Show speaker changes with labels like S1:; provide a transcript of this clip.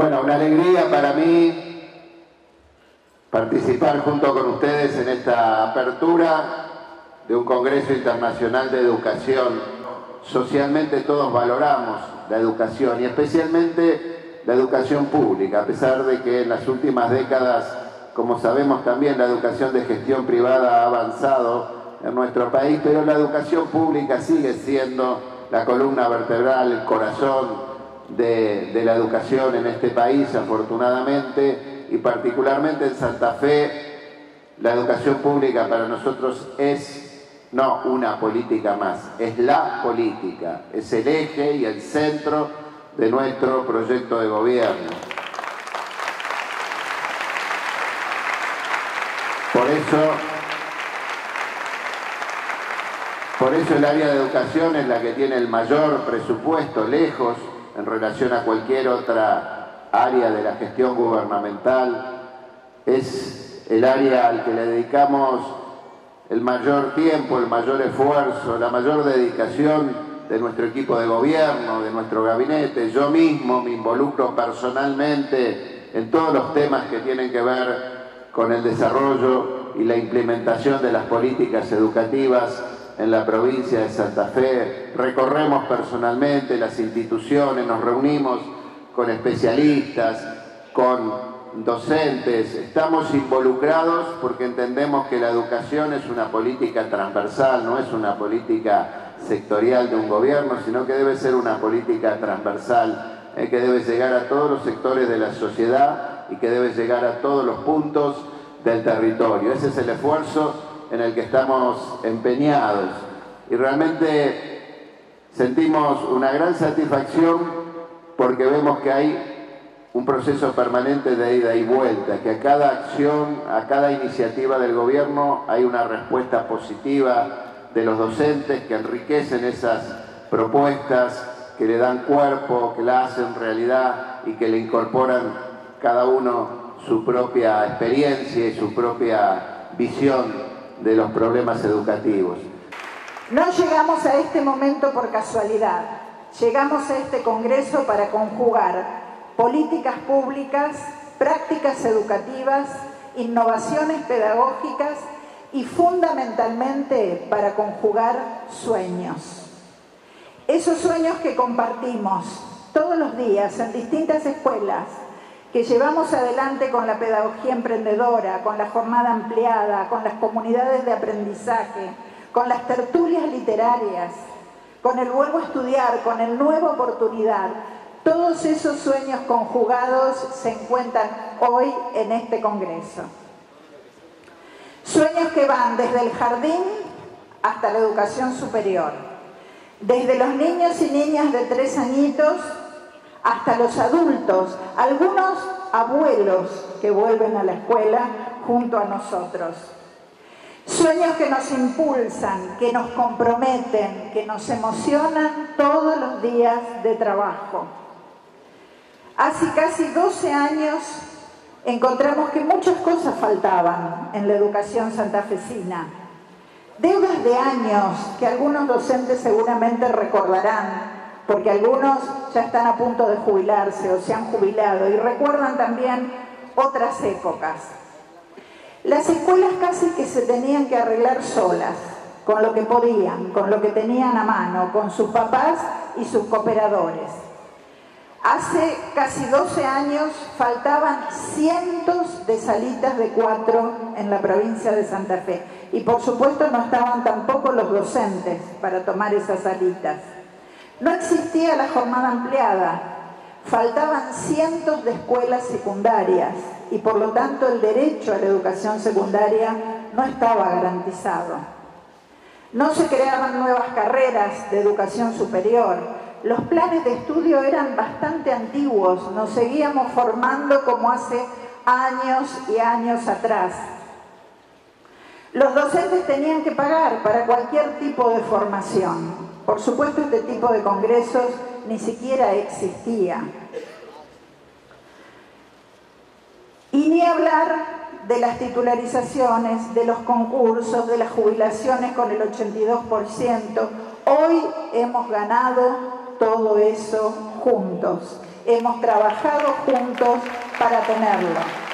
S1: Bueno, una alegría para mí participar junto con ustedes en esta apertura de un Congreso Internacional de Educación. Socialmente todos valoramos la educación y especialmente la educación pública, a pesar de que en las últimas décadas, como sabemos también, la educación de gestión privada ha avanzado en nuestro país, pero la educación pública sigue siendo la columna vertebral, el corazón de, la educación en este país, afortunadamente, y particularmente en Santa Fe, la educación pública para nosotros es no una política más, es la política, es el eje y el centro de nuestro proyecto de gobierno. Por eso, por eso el área de educación es la que tiene el mayor presupuesto, lejos, en relación a cualquier otra área de la gestión gubernamental. Es el área al que le dedicamos el mayor tiempo, el mayor esfuerzo, la mayor dedicación de nuestro equipo de gobierno, de nuestro gabinete. Yo mismo me involucro personalmente en todos los temas que tienen que ver con el desarrollo y la implementación de las políticas educativas en la provincia de Santa Fe. Recorremos personalmente las instituciones, nos reunimos con especialistas, con docentes, estamos involucrados porque entendemos que la educación es una política transversal, no es una política sectorial de un gobierno, sino que debe ser una política transversal, eh, que debe llegar a todos los sectores de la sociedad y que debe llegar a todos los puntos del territorio. Ese es el esfuerzo en el que estamos empeñados. Y realmente sentimos una gran satisfacción porque vemos que hay un proceso permanente de ida y vuelta, que a cada acción, a cada iniciativa del gobierno hay una respuesta positiva de los docentes que enriquecen esas propuestas, que le dan cuerpo, que la hacen realidad y que le incorporan cada uno su propia experiencia y su propia visión de los problemas educativos.
S2: No llegamos a este momento por casualidad, llegamos a este Congreso para conjugar políticas públicas, prácticas educativas, innovaciones pedagógicas y fundamentalmente para conjugar sueños. Esos sueños que compartimos todos los días en distintas escuelas, que llevamos adelante con la pedagogía emprendedora, con la jornada ampliada, con las comunidades de aprendizaje, con las tertulias literarias, con el vuelvo a estudiar, con el nueva oportunidad, todos esos sueños conjugados se encuentran hoy en este Congreso. Sueños que van desde el jardín hasta la educación superior, desde los niños y niñas de tres añitos hasta los adultos, algunos abuelos que vuelven a la escuela junto a nosotros. Sueños que nos impulsan, que nos comprometen, que nos emocionan todos los días de trabajo. Hace casi 12 años encontramos que muchas cosas faltaban en la educación santafesina. Deudas de años que algunos docentes seguramente recordarán, porque algunos ya están a punto de jubilarse o se han jubilado y recuerdan también otras épocas. Las escuelas casi que se tenían que arreglar solas, con lo que podían, con lo que tenían a mano, con sus papás y sus cooperadores. Hace casi 12 años faltaban cientos de salitas de cuatro en la provincia de Santa Fe y por supuesto no estaban tampoco los docentes para tomar esas salitas. No existía la jornada ampliada, faltaban cientos de escuelas secundarias y por lo tanto el derecho a la educación secundaria no estaba garantizado. No se creaban nuevas carreras de educación superior, los planes de estudio eran bastante antiguos, nos seguíamos formando como hace años y años atrás. Los docentes tenían que pagar para cualquier tipo de formación. Por supuesto, este tipo de congresos ni siquiera existía. Y ni hablar de las titularizaciones, de los concursos, de las jubilaciones con el 82%. Hoy hemos ganado todo eso juntos. hemos trabajado juntos para tenerlo.